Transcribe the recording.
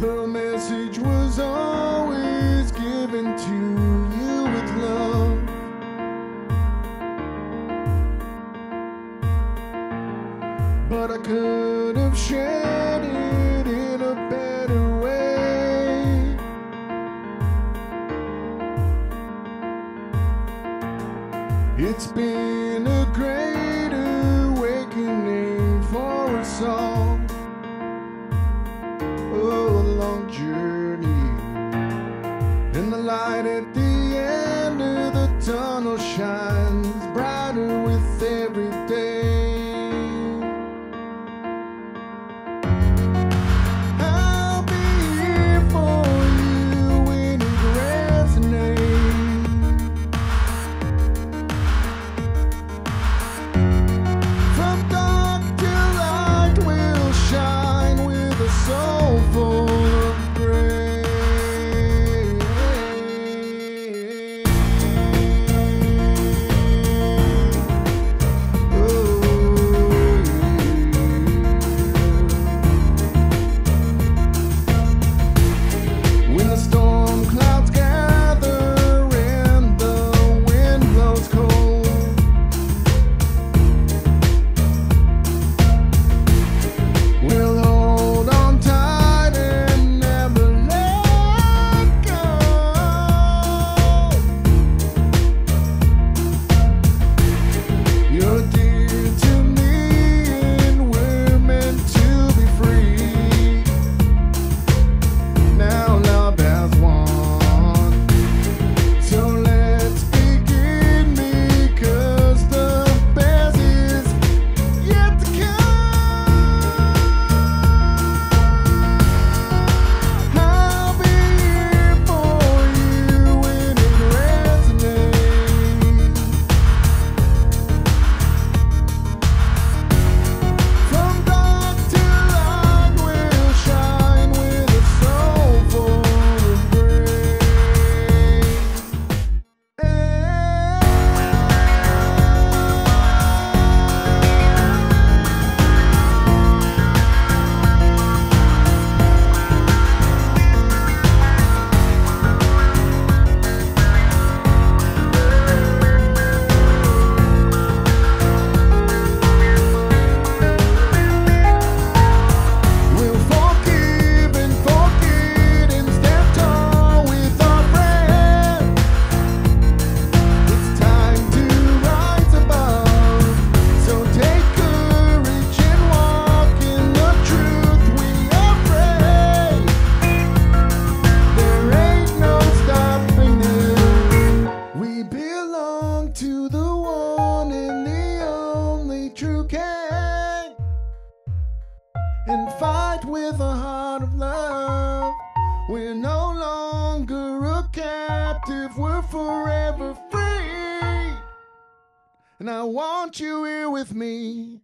The message was always given to you with love. But I could have shared it in a better way. It's been a great awakening for us all. and fight with a heart of love. We're no longer a captive, we're forever free. And I want you here with me.